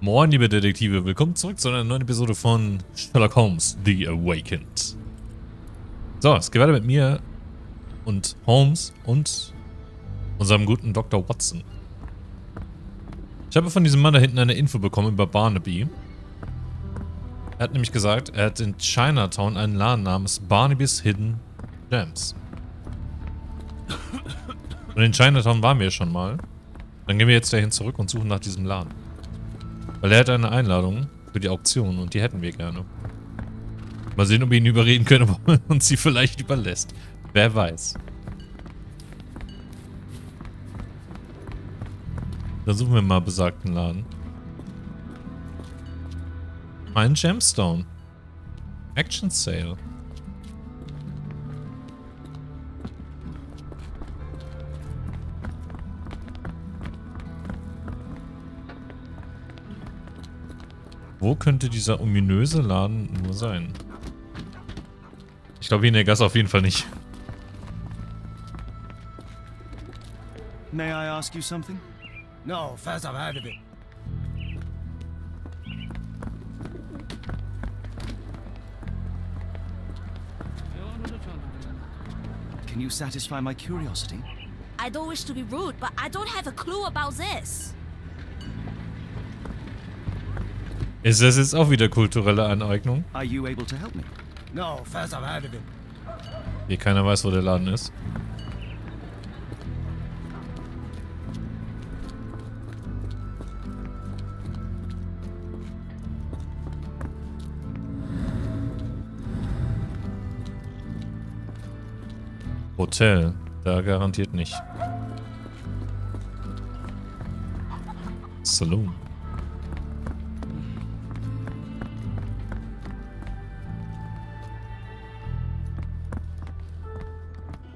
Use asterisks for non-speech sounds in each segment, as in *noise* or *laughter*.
Moin, liebe Detektive. Willkommen zurück zu einer neuen Episode von Sherlock Holmes, The Awakened. So, es geht weiter mit mir und Holmes und unserem guten Dr. Watson. Ich habe von diesem Mann da hinten eine Info bekommen über Barnaby. Er hat nämlich gesagt, er hat in Chinatown einen Laden namens Barnaby's Hidden Gems. Und in Chinatown waren wir schon mal. Dann gehen wir jetzt dahin zurück und suchen nach diesem Laden. Weil er hat eine Einladung für die Auktion und die hätten wir gerne. Mal sehen, ob wir ihn überreden können, *laughs* ob er uns sie vielleicht überlässt. Wer weiß. Dann suchen wir mal besagten Laden. Ein Gemstone. Action Sale. Wo könnte dieser ominöse Laden nur sein? Ich glaube, hier in der Gasse auf jeden Fall nicht. May I ask you something? No, first I've heard of it. Can you satisfy my curiosity? I don't wish to be rude, but I don't have a clue about this. Ist das jetzt auch wieder kulturelle Aneignung? Are you able to help me? No, first I've heard of it. Hier keiner weiß, wo der Laden ist. Hotel. Da garantiert nicht. Saloon.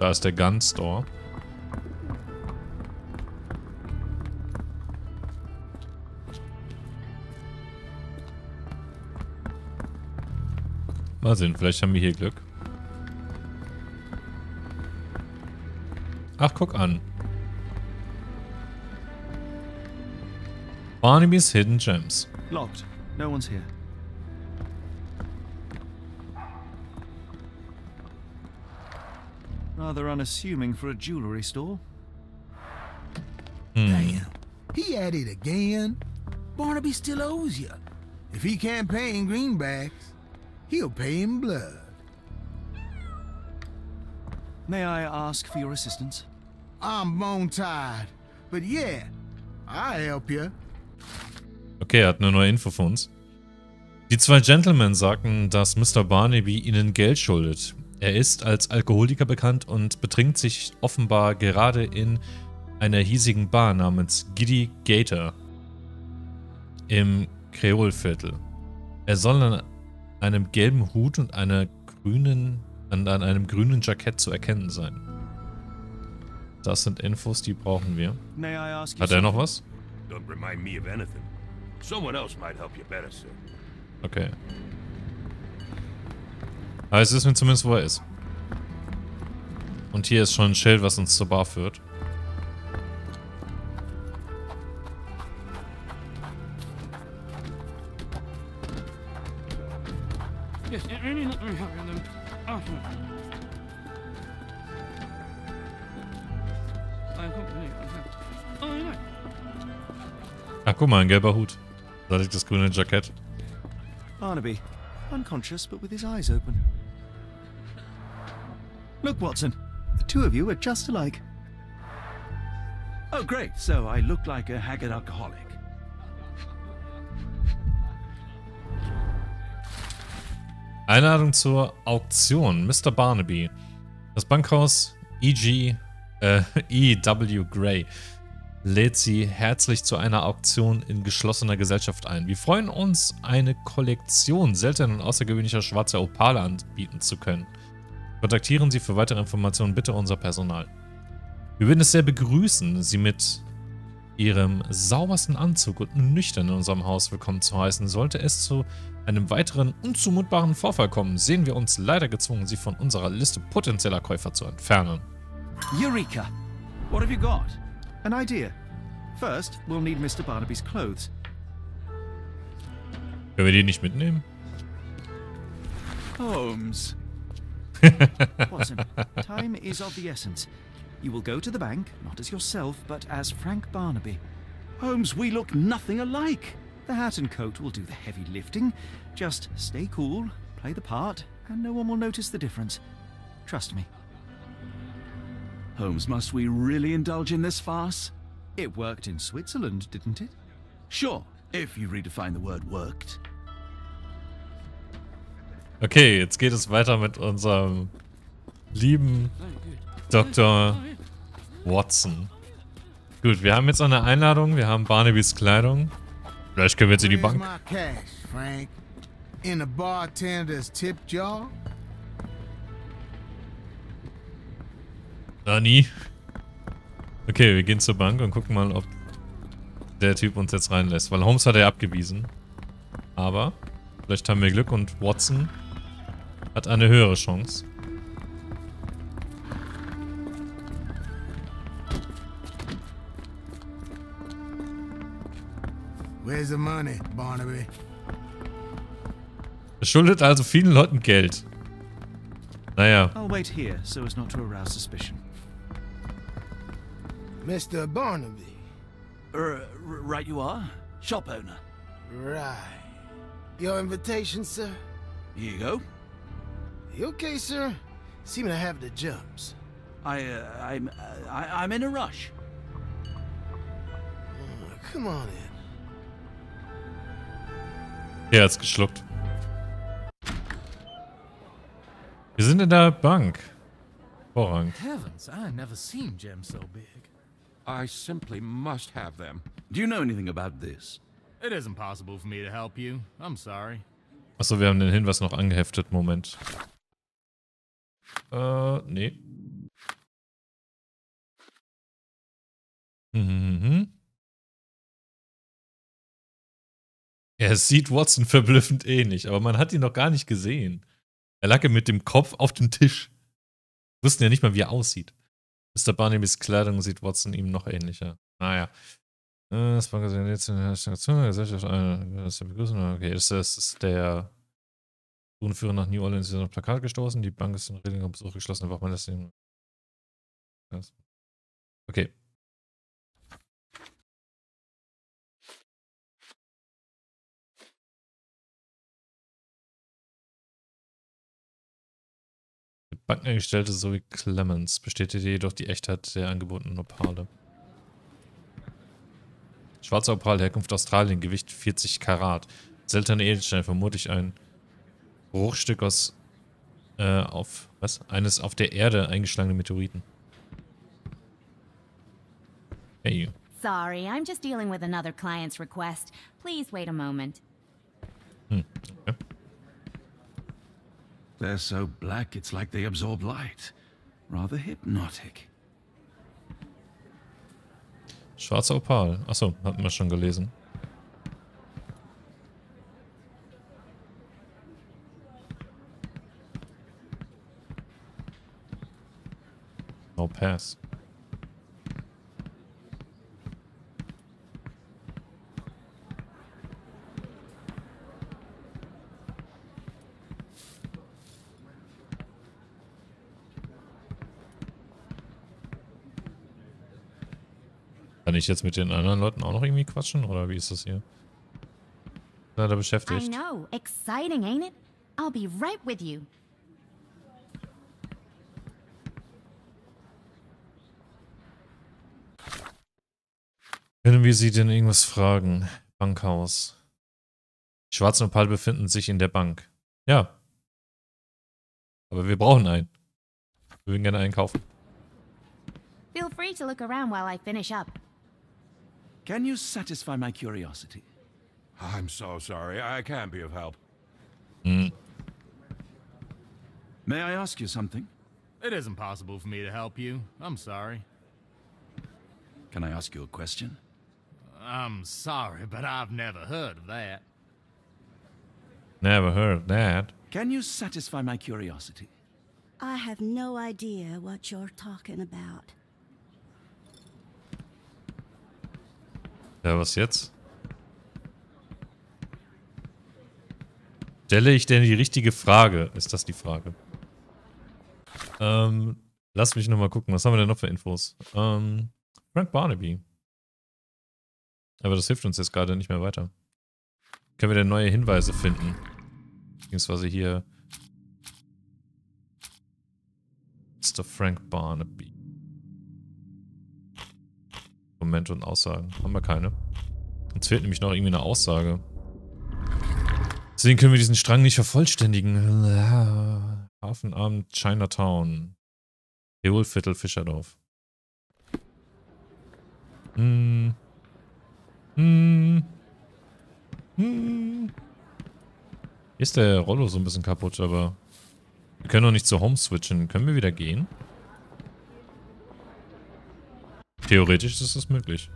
Da ist der Gun Store. Mal sehen, vielleicht haben wir hier Glück. Ach, guck an. Barnaby's Hidden Gems. Locked. No one's here. Rather unassuming for a jewelry store. Hm. Damn. He at it again. Barnaby still owes you. If he can't pay in greenbacks, he'll pay in blood. May I ask for your assistance? I'm bone tired. But yeah, I'll help you. Okay, er hat eine neue Info für uns. Die zwei Gentlemen sagten, dass Mr. Barnaby ihnen Geld schuldet. Er ist als Alkoholiker bekannt und betrinkt sich offenbar gerade in einer hiesigen Bar namens Giddy Gator im Kreolviertel. Er soll an einem gelben Hut und einer grünen, an, an einem grünen Jackett zu erkennen sein. Das sind Infos, die brauchen wir. May I ask you Hat er noch was? Don't remind me of anything. Someone else might help you better, sir. Okay. Aber es wissen wir zumindest, wo er ist. Und hier ist schon ein Schild, was uns zur Bar führt. Ach, guck mal, ein gelber Hut. Da liegt das grüne Jackett. Barnaby, unconscious but with his eyes open. Look, Watson, the two of you are just alike. Oh, great. So I look like a haggard alcoholic. Einladung zur Auktion. Mr. Barnaby. Das Bankhaus E.G. Äh, *laughs* E.W. Gray lädt Sie herzlich zu einer Auktion in geschlossener Gesellschaft ein. Wir freuen uns, eine Kollektion seltener und außergewöhnlicher schwarzer Opale anbieten zu können. Kontaktieren Sie für weitere Informationen bitte unser Personal. Wir würden es sehr begrüßen, Sie mit Ihrem saubersten Anzug und nüchtern in unserem Haus willkommen zu heißen. Sollte es zu einem weiteren unzumutbaren Vorfall kommen, sehen wir uns leider gezwungen, Sie von unserer Liste potenzieller Käufer zu entfernen. Eureka! What have you got? An idea. First, we'll need Mr. Barnaby's clothes. Können wir die nicht mitnehmen? Holmes. *laughs* Watson, time is of the essence. You will go to the bank, not as yourself, but as Frank Barnaby. Holmes, we look nothing alike. The hat and coat will do the heavy lifting. Just stay cool, play the part, and no one will notice the difference. Trust me. Holmes, must we really indulge in this farce? It worked in Switzerland, didn't it? Sure, if you redefine the word worked. Okay, jetzt geht es weiter mit unserem lieben Dr. Watson. Gut, wir haben jetzt eine Einladung. Wir haben Barnabys Kleidung. Vielleicht können wir jetzt in die Bank. cash, Frank? In the bartender's tip jar? Na, nie. Okay, wir gehen zur Bank und gucken mal, ob der Typ uns jetzt reinlässt. Weil Holmes hat er abgewiesen. Aber vielleicht haben wir Glück und Watson hat eine höhere Chance. Where's the money, Barnaby? Er schuldet also vielen Leuten Geld. Naja, I'll wait here so as not to arouse suspicion. Mr. Barnaby. Er, right you are. Shop owner. Right. Your invitation, sir? Here you go. You okay, sir? Seem to have the jumps. I, uh, I'm, uh, I, I'm in a rush. Oh, come on in. er hat's geschluckt. Wir sind in der Bank. Vorrang. Heavens, I never seen gems so big. I simply must have them. Do you know anything about this? It isn't possible for me to help you. I'm sorry. Achso, wir haben den Hinweis noch angeheftet. Moment. Äh, nee. Mhm. Er sieht Watson *laughs* verblüffend ähnlich, aber man hat ihn noch gar nicht gesehen. Er lag mit dem Kopf auf dem Tisch. Wir wussten ja nicht mal, wie er aussieht. Mr. Barnabys Kleidung sieht Watson ihm noch ähnlicher. Naja. Äh, Das war jetzt in der Station, der Begrüßung. Okay, das ist der Unführer nach New Orleans ist auf Plakat gestoßen. Die Bank ist in auf Besuch geschlossen. Wachmann lässt ihn. Okay. Der Bankangestellte sowie Clemens bestätigte jedoch die Echtheit der angebotenen Opale. Schwarzer Opal, Herkunft Australien, Gewicht 40 Karat. Seltene Edelstein, vermutlich ein Bruchstück aus äh, auf was? Eines auf der Erde eingeschlagenen Meteoriten. Hey. Sorry, I'm just dealing with another client's request. Please wait a moment. Hm. Okay. They're so black it's like they absorb light. Rather hypnotic. Schwarzer Opal. Achso, hatten wir schon gelesen. No pass. Kann ich jetzt mit den anderen Leuten auch noch irgendwie quatschen? Oder wie ist das hier? Ihr I beschäftigt? know. Exciting, ain't it? I'll be right with you. Können wir Sie denn irgendwas fragen? Bankhaus. Die schwarzen Opal befinden sich in der Bank. Ja. Aber wir brauchen einen. Wir würden gerne einen kaufen. Feel free to look around while I finish up. Can you satisfy my curiosity? I'm so sorry. I can't be of help. Hm. May I ask you something? It isn't possible for me to help you. I'm sorry. Can I ask you a question? I'm sorry, but I've never heard of that. Never heard of that. Can you satisfy my curiosity? I have no idea what you're talking about. Ja, was jetzt? Stelle ich denn die richtige Frage? Ist das die Frage? Ähm, lass mich nochmal gucken. Was haben wir denn noch für Infos? Ähm, Frank Barnaby. Aber das hilft uns jetzt gerade nicht mehr weiter. Können wir denn neue Hinweise finden? Beziehungsweise hier. Mr. Frank Barnaby. Moment und Aussagen. Haben wir keine. Uns fehlt nämlich noch irgendwie eine Aussage. Deswegen können wir diesen Strang nicht vervollständigen. Hafenabend Chinatown. Heolviertel Fischerdorf. Hm. Hm. Hm. Ist der Rollo so ein bisschen kaputt, aber wir können doch nicht zu Home switchen. Können wir wieder gehen? Theoretisch ist das möglich.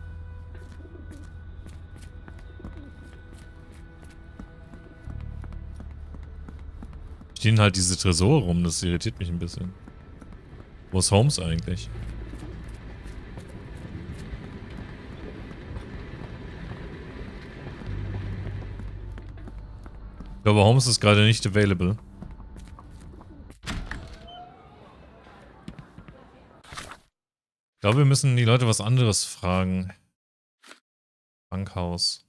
Stehen halt diese Tresore rum, das irritiert mich ein bisschen. Wo ist Holmes eigentlich? Glaube, Holmes ist gerade nicht available. Ich glaube, wir müssen die Leute was anderes fragen. Bankhaus.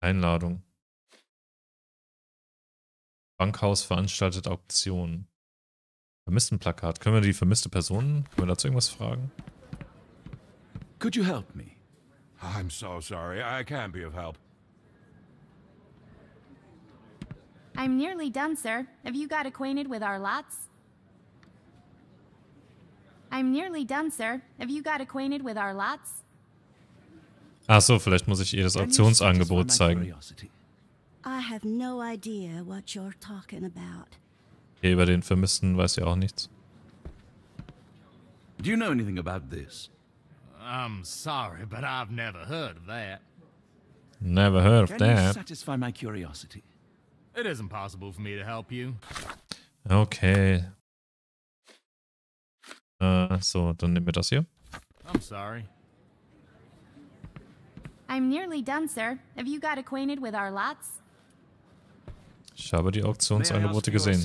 Einladung. Bankhaus veranstaltet Auktionen. Vermisstenplakat. Können wir die vermisste Person, können wir dazu irgendwas fragen? Could you help me? I'm so sorry. I can't be of help. I'm nearly done, sir. Have you got acquainted with our lots? I'm nearly done, sir. Have you got acquainted with our lots? Ach so, vielleicht muss ich ihr das you Auktionsangebot satisfy my zeigen. I have no idea what you're talking about. Okay, über den Vermissten weiß sie auch nichts. Do you know anything about this? I'm sorry, but I've never heard of that. Never heard of Can you that. satisfy my curiosity? It isn't possible for me to help you. Okay. Äh, so, dann nehmen wir das hier. I'm sorry. I'm nearly done, sir. Have you got acquainted with our lots? Ich habe die Auktionsangebote gesehen.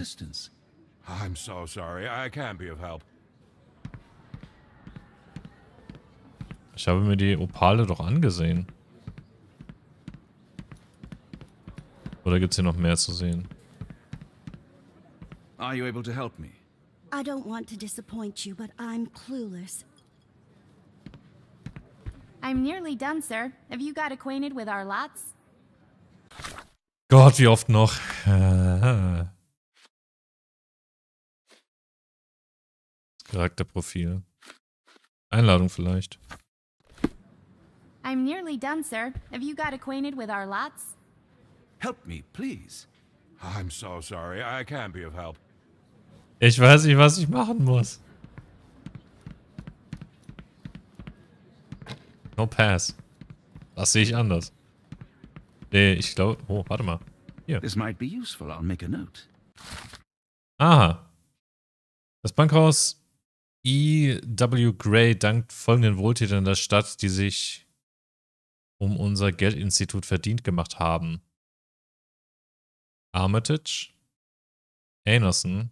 I'm so sorry. I can't be of help. Ich habe mir die Opale doch angesehen. Oder gibt es hier noch mehr zu sehen? Are you able to help me? I don't want to disappoint you, but I'm clueless. I'm nearly done, sir. Have you got acquainted with our lots? Gott, wie oft noch? *laughs* Charakterprofil. Einladung vielleicht. I'm nearly done, sir. Have you got acquainted with our lots? Help me, please. I'm so sorry. I can't be of help. Ich weiß nicht, was ich machen muss. No pass. Das sehe ich anders. Nee, ich glaube... Oh, warte mal. This might be useful. I'll make a note. Aha. Das Bankhaus E.W. Gray dankt folgenden Wohltätern der Stadt, die sich um unser Geldinstitut verdient gemacht haben. Armitage, Anderson,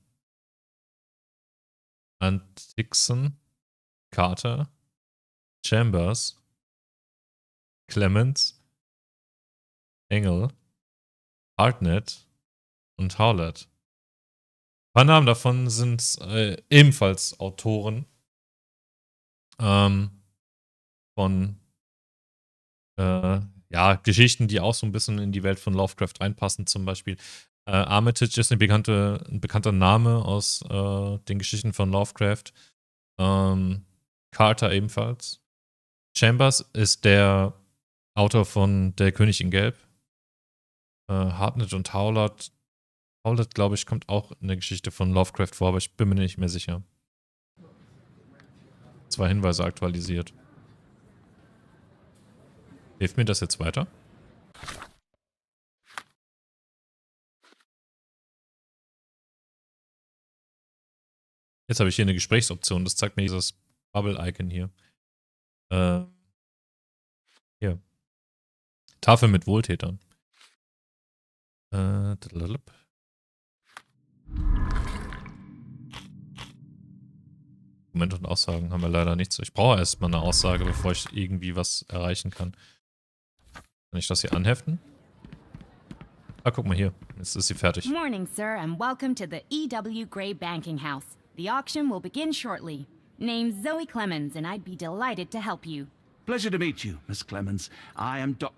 Antixon, Carter, Chambers, Clemens, Engel, Hartnett und Howlett. Ein paar Namen davon sind äh, ebenfalls Autoren ähm, von äh, ja, Geschichten, die auch so ein bisschen in die Welt von Lovecraft reinpassen. Zum Beispiel äh, Armitage ist eine bekannte, ein bekannter Name aus äh, den Geschichten von Lovecraft. Ähm, Carter ebenfalls. Chambers ist der Autor von Der König in Gelb. Äh, Hartnett und Howlett Howlett, glaube ich, kommt auch in der Geschichte von Lovecraft vor, aber ich bin mir nicht mehr sicher. Zwei Hinweise aktualisiert. Hilft mir das jetzt weiter? Jetzt habe ich hier eine Gesprächsoption. Das zeigt mir dieses Bubble-Icon hier. Äh, hier. Tafel mit Wohltätern. Äh. Moment und Aussagen haben wir leider nichts. Ich brauche erstmal eine Aussage, bevor ich irgendwie was erreichen kann. Kann ich das hier anheften? Ah, guck mal hier. Jetzt ist sie fertig. Morning, sir, and welcome to the E.W. Gray Banking House. The auction will begin shortly. Name's Zoe Clemens, and I'd be delighted to help you. Pleasure to meet you, Miss Clemens. I am Doc...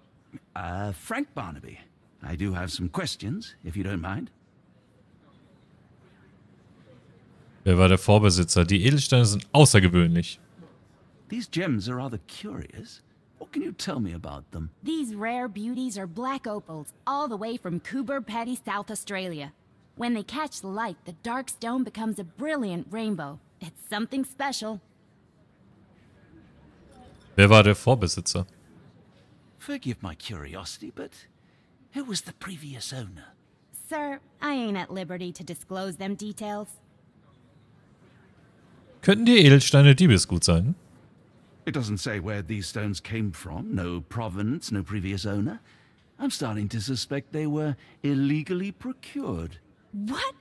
Uh, Frank Barnaby. I do have some questions, if you don't mind. Wer war der Vorbesitzer? Die Edelsteine sind außergewöhnlich. These gems are rather curious. What can you tell me about them? These rare beauties are black opals, all the way from Coober Pedy, South Australia. When they catch the light, the dark stone becomes a brilliant rainbow. It's something special. Wer war der Vorbesitzer? Forgive my curiosity, but who was the previous owner? Sir, I ain't at liberty to disclose them details. Könnten die Edelsteine Diebesgut sein? It doesn't say where these stones came from, no provenance, no previous owner. I'm starting to suspect they were illegally procured. What?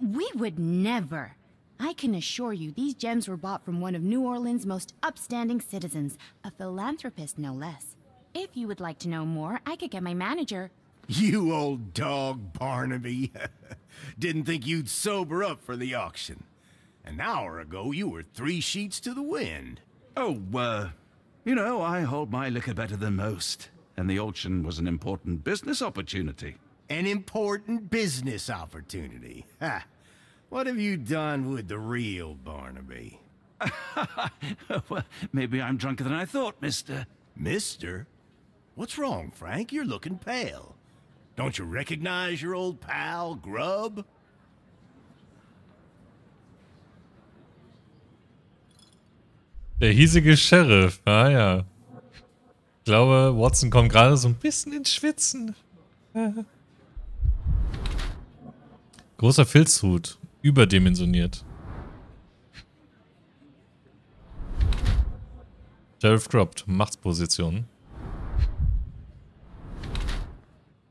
We would never. I can assure you these gems were bought from one of New Orleans' most upstanding citizens, a philanthropist no less. If you would like to know more, I could get my manager. You old dog, Barnaby. *laughs* Didn't think you'd sober up for the auction. An hour ago, you were three sheets to the wind. Oh, uh, you know, I hold my liquor better than most, and the auction was an important business opportunity. An important business opportunity. Ha! What have you done with the real Barnaby? *laughs* well, maybe I'm drunker than I thought, mister. Mister? What's wrong, Frank? You're looking pale. Don't you recognize your old pal, Grub? Der hiesige Sheriff. Ah ja. Ich glaube, Watson kommt gerade so ein bisschen ins Schwitzen. Großer Filzhut. Überdimensioniert. Sheriff Cropped. Machtsposition.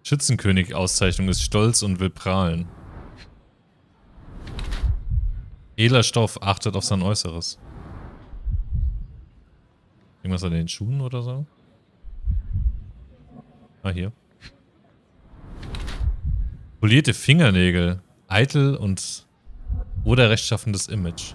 Schützenkönig-Auszeichnung ist stolz und will prahlen. Edler Stoff achtet auf sein Äußeres. Irgendwas an den Schuhen oder so? Ah, hier. Polierte Fingernägel. Eitel und oder rechtschaffendes Image.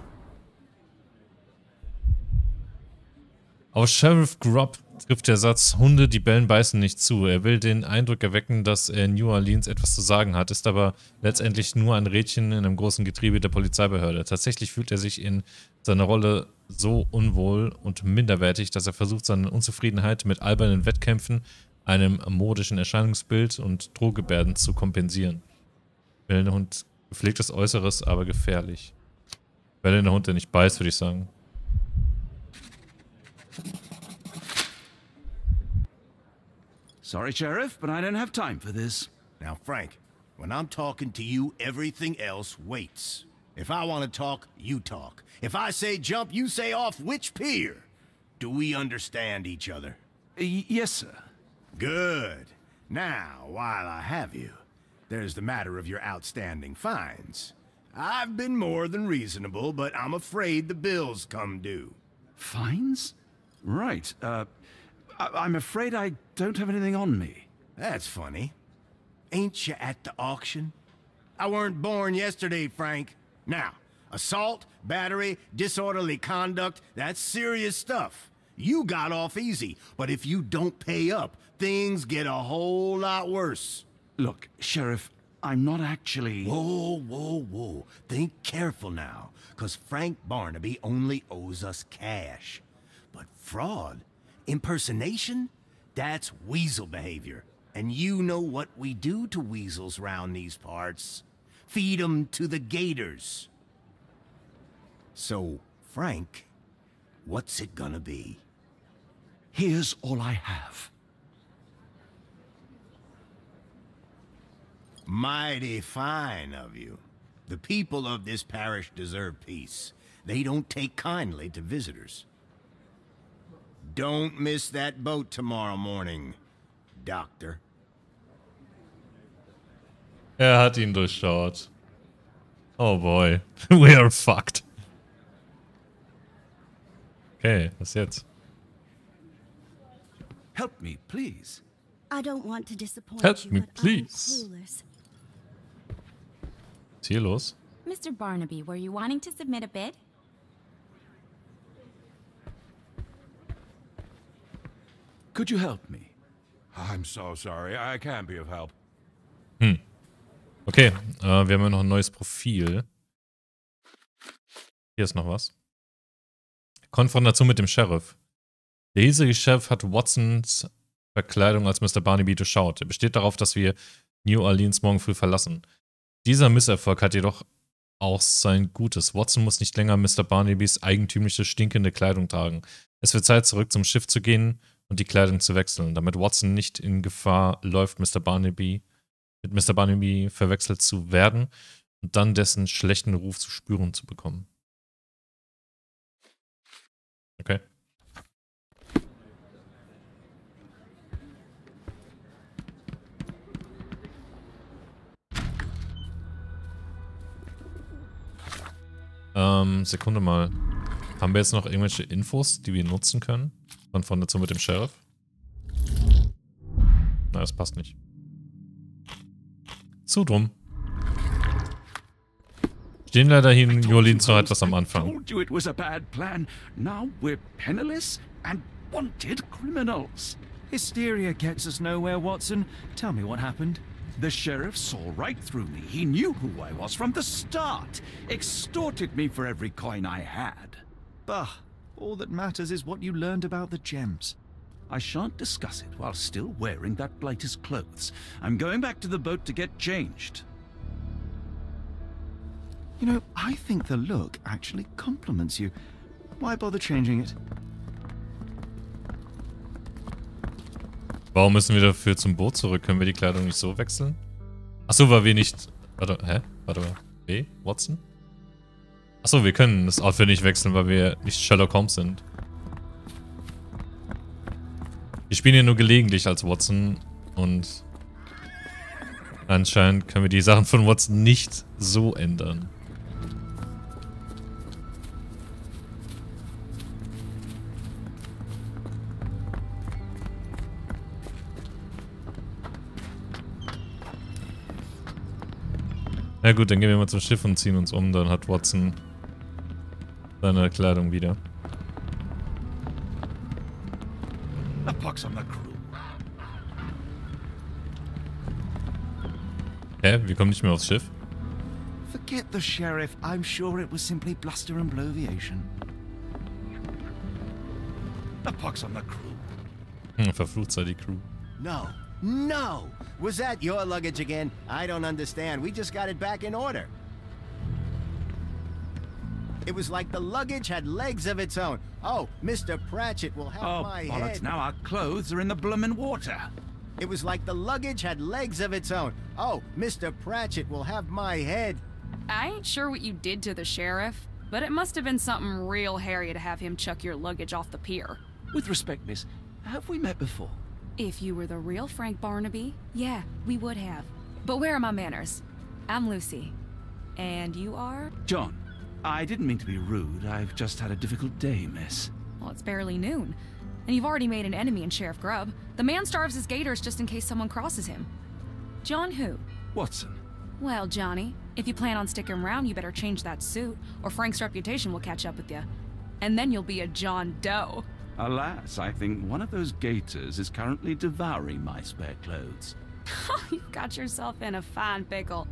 Auf Sheriff Grubb trifft der Satz, Hunde, die bellen, beißen nicht zu. Er will den Eindruck erwecken, dass er in New Orleans etwas zu sagen hat, ist aber letztendlich nur ein Rädchen in einem großen Getriebe der Polizeibehörde. Tatsächlich fühlt er sich in seiner Rolle so unwohl und minderwertig, dass er versucht, seine Unzufriedenheit mit albernen Wettkämpfen, einem modischen Erscheinungsbild und Drohgebärden zu kompensieren. Bellender Hund, gepflegtes Äußeres, aber gefährlich. Bellender Hund, der nicht beißt, würde ich sagen. Sorry, Sheriff, but I don't have time for this. Now, Frank, when I'm talking to you, everything else waits. If I want to talk, you talk. If I say jump, you say off which pier. Do we understand each other? Y yes, sir. Good. Now, while I have you, there's the matter of your outstanding fines. I've been more than reasonable, but I'm afraid the bills come due. Fines? Right. Uh, I I'm afraid I don't have anything on me. That's funny. Ain't you at the auction? I weren't born yesterday, Frank. Now, assault, battery, disorderly conduct, that's serious stuff. You got off easy, but if you don't pay up, things get a whole lot worse. Look, Sheriff, I'm not actually... Whoa, whoa, whoa. Think careful now, because Frank Barnaby only owes us cash. But fraud, impersonation, that's weasel behavior. And you know what we do to weasels round these parts. Feed 'em to the gators. So, Frank, what's it gonna be? Here's all I have. Mighty fine of you. The people of this parish deserve peace. They don't take kindly to visitors. Don't miss that boat tomorrow morning, Doctor. Er hat ihn durchschaut. Oh boy. *laughs* We are fucked. Okay, was jetzt? Help me, please. I don't want to disappoint Help you, me, but please. I'm clueless. Was ist hier los? Mr. Barnaby, were you wanting to submit a bid? Could you help me? I'm so sorry. I can't be of help. Okay, äh, wir haben ja noch ein neues Profil. Hier ist noch was. Konfrontation mit dem Sheriff. Der hiesige Sheriff hat Watsons Verkleidung als Mr. Barnaby durchschaut. Er besteht darauf, dass wir New Orleans morgen früh verlassen. Dieser Misserfolg hat jedoch auch sein Gutes. Watson muss nicht länger Mr. Barnabys eigentümliche stinkende Kleidung tragen. Es wird Zeit, zurück zum Schiff zu gehen und die Kleidung zu wechseln, damit Watson nicht in Gefahr läuft, Mr. Barnaby mit Mr. Barnaby verwechselt zu werden und dann dessen schlechten Ruf zu spüren zu bekommen. Okay. Ähm, Sekunde mal. Haben wir jetzt noch irgendwelche Infos, die wir nutzen können? Konfrontation mit dem Sheriff? Na, das passt nicht. Zu drum. Stehen leider hier in Orleans noch etwas am Anfang. told you it was a bad plan. Now we're penniless and wanted criminals. Hysteria gets us nowhere, Watson. Tell me what happened. The sheriff saw right through me. He knew who I was from the start. Extorted me for every coin I had. Bah, all that matters is what you learned about the gems. I shan't discuss it while still wearing that blighter's clothes. I'm going back to the boat to get changed. You know, I think the look actually compliments you. Why bother changing it? Warum müssen wir dafür zum Boot zurück? Können wir die Kleidung nicht so wechseln? Achso, weil wir nicht... Warte, hä? Warte mal. B? Watson? Achso, wir können das Outfit nicht wechseln, weil wir nicht Sherlock Holmes sind. Wir spielen ja nur gelegentlich als Watson und anscheinend können wir die Sachen von Watson nicht so ändern. Na gut, dann gehen wir mal zum Schiff und ziehen uns um. Dann hat Watson seine Kleidung wieder. On the crew. Hä? Wir kommen nicht mehr aufs Schiff? Forget the sheriff. I'm sure it was simply bluster and bloviation. A pox on the crew. Hm, verflucht sei die Crew. No, no! Was that your luggage again? I don't understand. We just got it back in order. It was like the luggage had legs of its own. Oh, Mr. Pratchett will have Oh, my bollocks. head. Now our clothes are in the bloomin' water. It was like the luggage had legs of its own. Oh, Mr. Pratchett will have my head. I ain't sure what you did to the sheriff, but it must have been something real hairy to have him chuck your luggage off the pier. With respect, miss, have we met before? If you were the real Frank Barnaby, yeah, we would have. But where are my manners? I'm Lucy. And you are? John, I didn't mean to be rude. I've just had a difficult day, miss. Well, it's barely noon. And you've already made an enemy in Sheriff Grubb. The man starves his gators just in case someone crosses him. John who? Watson, Well, Johnny, if you plan on sticking around, you better change that suit, or Frank's reputation will catch up with you. And then you'll be a John Doe. alas, I think one of those gators is currently devouring my spare clothes. *laughs* You've got yourself in a fine pickle.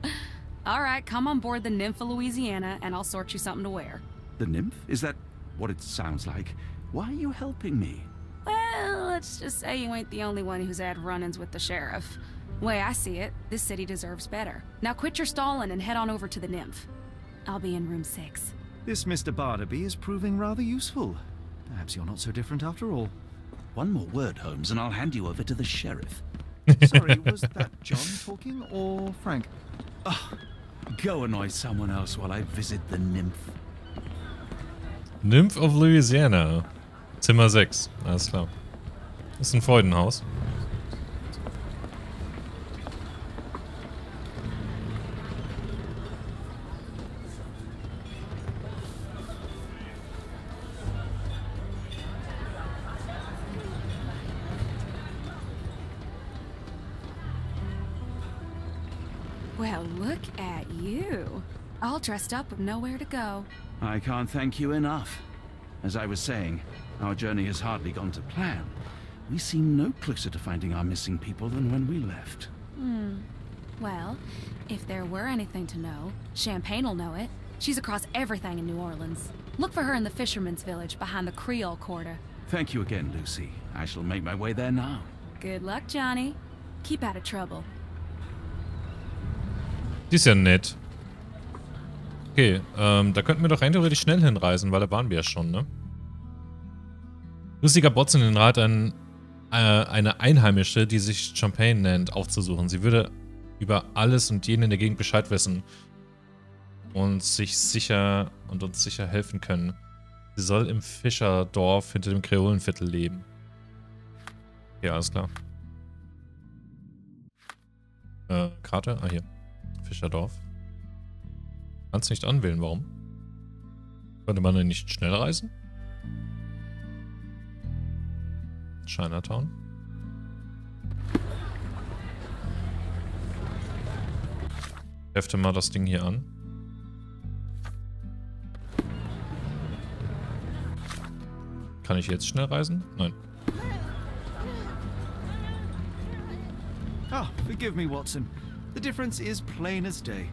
All right, come on board the Nymph of Louisiana, and I'll sort you something to wear. The nymph? Is that what it sounds like? Why are you helping me? Well, let's just say you ain't the only one who's had run-ins with the sheriff. Way I see it, this city deserves better. Now quit your stalling and head on over to the Nymph. I'll be in room six. This Mr. Barnaby is proving rather useful. Perhaps you're not so different after all. One more word, Holmes, and I'll hand you over to the sheriff. Sorry, was that John talking or Frank? Ah, Go annoy someone else while I visit the nymph. Nymph of Louisiana. Zimmer 6. Alles klar. Ist ein Freudenhaus. Dressed up with nowhere to go. I can't thank you enough. As I was saying, our journey has hardly gone to plan. We seem no closer to finding our missing people than when we left. Hmm. Well, if there were anything to know, Champagne will know it. She's across everything in New Orleans. Look for her in the fisherman's village behind the Creole Quarter. Thank you again, Lucy. I shall make my way there now. Good luck, Johnny. Keep out of trouble. Die ist ja nett. Okay, ähm, da könnten wir doch rein schnell hinreisen, weil da waren wir ja schon, ne? Luciger Botzen den Rat an äh, eine Einheimische, die sich Champagne nennt, aufzusuchen. Sie würde über alles und jeden in der Gegend Bescheid wissen und sich sicher und uns sicher helfen können. Sie soll im Fischerdorf hinter dem Kreolenviertel leben. Ja, alles klar. Äh, Karte? Ah, hier. Fischerdorf. Kannst nicht anwählen, warum? Könnte man denn nicht schnell reisen? Chinatown. Hefte mal das Ding hier an. Kann ich jetzt schnell reisen? Nein. Ah, forgive me, Watson. The difference is plain as day.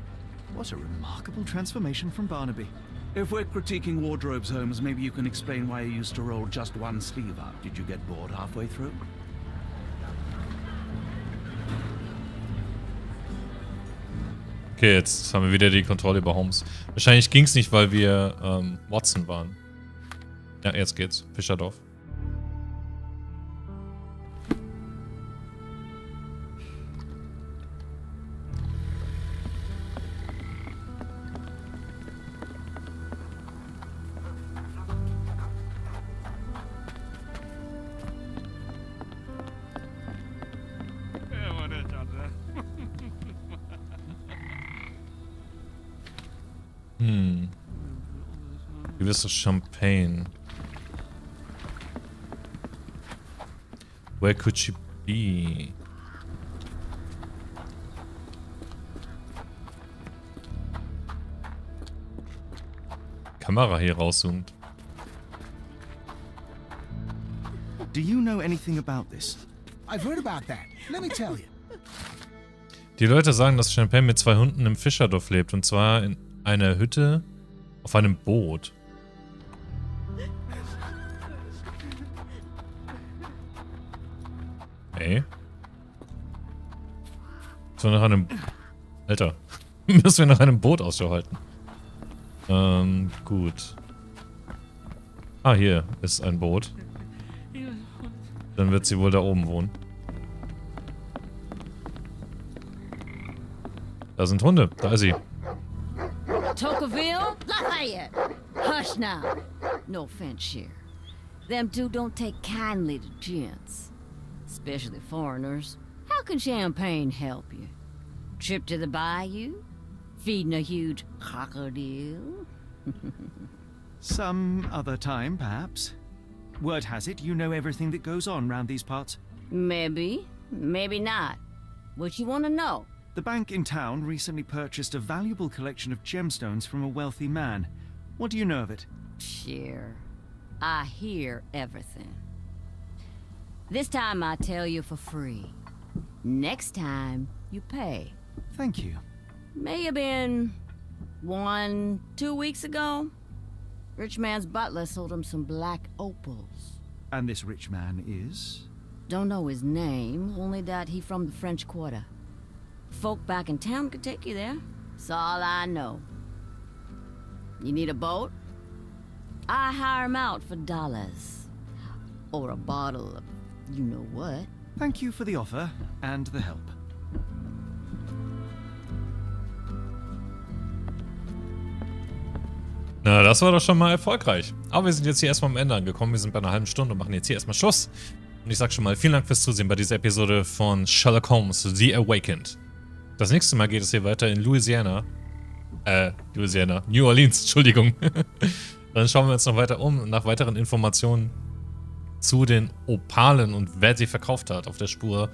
What a remarkable transformation from Barnaby. If we're critiquing wardrobes, Holmes, maybe you can explain why you used to roll just one sleeve up. Did you get bored halfway through? Okay, jetzt haben wir wieder die Kontrolle über Holmes. Wahrscheinlich ging es nicht, weil wir ähm, Watson waren. Ja, jetzt geht's. Fischerdorf. Gewisse Champagne. Where could she be? Kamera hier rauszoomt. Do you know anything about this? I've heard about that. Let me tell you. Die Leute sagen, dass Champagne mit zwei Hunden im Fischerdorf lebt. Und zwar in einer Hütte auf einem Boot. Ey. So nach einem... Alter. *laughs* Müssen wir nach einem Boot Ausschau halten. Ähm, gut. Ah, hier ist ein Boot. Dann wird sie wohl da oben wohnen. Da sind Hunde. Da ist sie. Tocqueville? Lafayette! Hush now. No offense here. Them two don't take kindly to gents. Especially foreigners. How can champagne help you? Trip to the bayou? Feeding a huge crocodile? *laughs* Some other time, perhaps. Word has it you know everything that goes on round these parts. Maybe. Maybe not. What you want to know? The bank in town recently purchased a valuable collection of gemstones from a wealthy man. What do you know of it? Sure. I hear everything. This time I tell you for free. Next time, you pay. Thank you. May have been one, two weeks ago. Rich man's butler sold him some black opals. And this rich man is? Don't know his name, only that he from the French Quarter. Folk back in town could take you there. That's all I know. You need a boat? I hire 'em out for dollars. Or a bottle of you know what. Thank you for the offer and the help. Na, das war doch schon mal erfolgreich. Aber wir sind jetzt hier erstmal am Ende angekommen. Wir sind bei einer halben Stunde und machen jetzt hier erstmal Schluss. Und ich sag schon mal, vielen Dank fürs Zusehen bei dieser Episode von Sherlock Holmes, The Awakened. Das nächste Mal geht es hier weiter in Louisiana. Äh, Louisiana. New Orleans, *laughs* Entschuldigung. *laughs* Dann schauen wir uns noch weiter um nach weiteren Informationen zu den Opalen und wer sie verkauft hat auf der Spur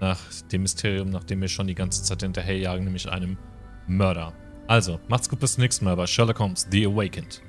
nach dem Mysterium, nachdem wir schon die ganze Zeit hinterherjagen, nämlich einem Mörder. Also, macht's gut bis zum nächsten Mal bei Sherlock Holmes The Awakened.